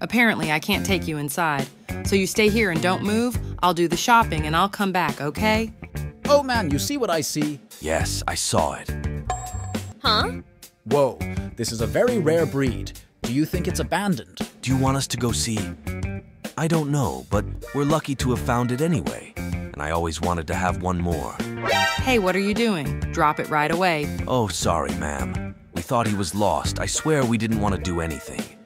Apparently, I can't take you inside. So you stay here and don't move. I'll do the shopping and I'll come back, okay? Oh man, you see what I see? Yes, I saw it. Huh? Whoa, this is a very rare breed. Do you think it's abandoned? Do you want us to go see? I don't know, but we're lucky to have found it anyway. And I always wanted to have one more. Hey, what are you doing? Drop it right away. Oh, sorry, ma'am. We thought he was lost. I swear we didn't want to do anything.